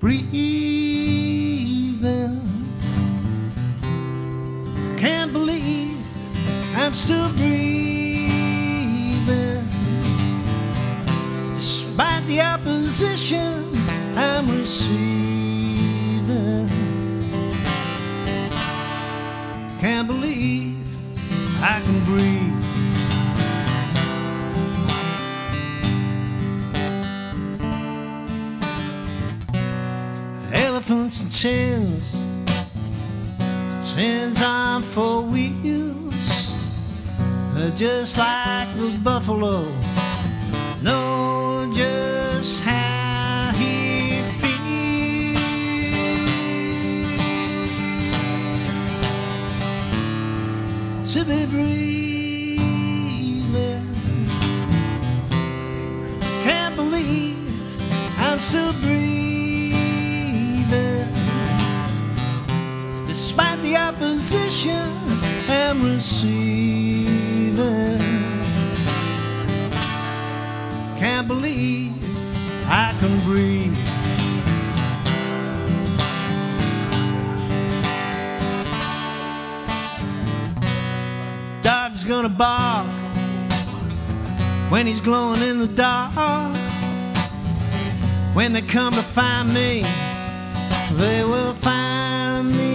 breathing. Can't believe I'm still breathing. Despite the opposition I'm receiving. Tins, tins on four wheels, just like the buffalo. Know just the opposition I'm receiving. Can't believe I can breathe. Dog's gonna bark when he's glowing in the dark. When they come to find me, they will find me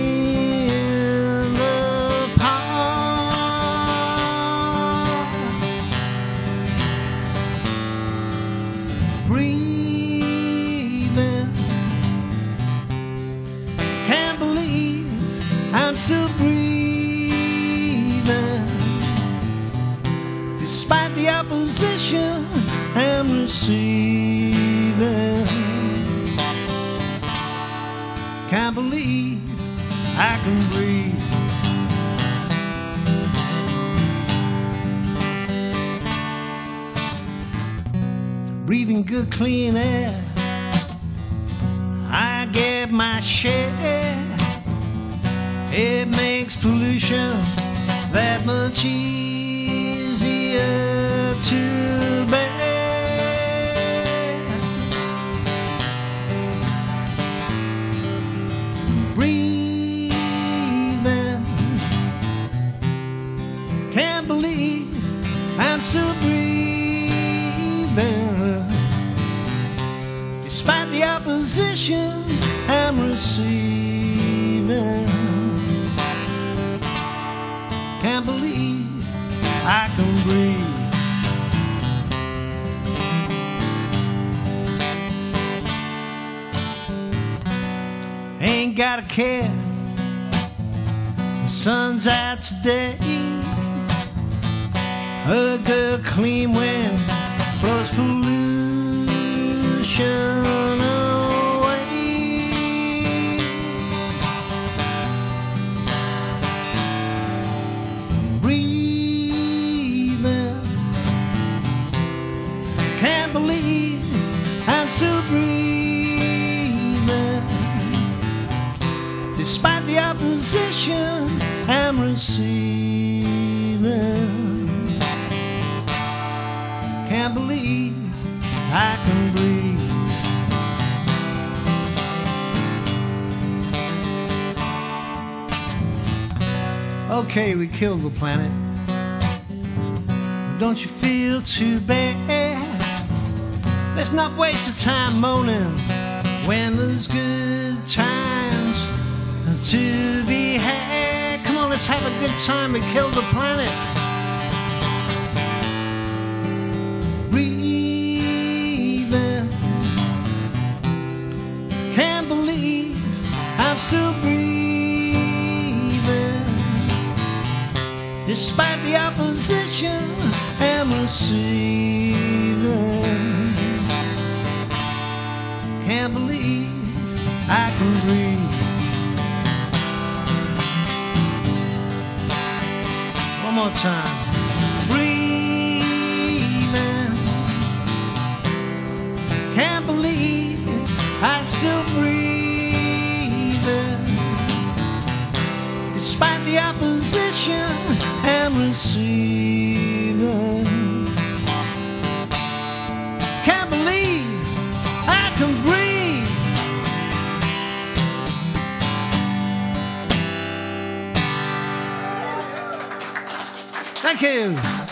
I'm still breathing. Despite the opposition I'm receiving. Can't believe I can breathe. Breathing good, clean air. I get my share. It makes pollution that much easier to bear. Breathing, can't believe I'm still breathing. Despite the opposition I'm receiving. Believe I can breathe. Ain't got a care. The sun's out today. A good clean wind blows pollution I'm receiving. Can't believe I can breathe. Okay, we killed the planet. Don't you feel too bad? Let's not waste the time moaning when there's good times to be had. Let's have a good time. We killed the planet. Breathing. Can't believe I'm still breathing. Despite the opposition I'm receiving. Can't believe I can breathe. More time. Breathing. Can't believe I'm still breathing. Despite the opposition I'm receiving. Thank you.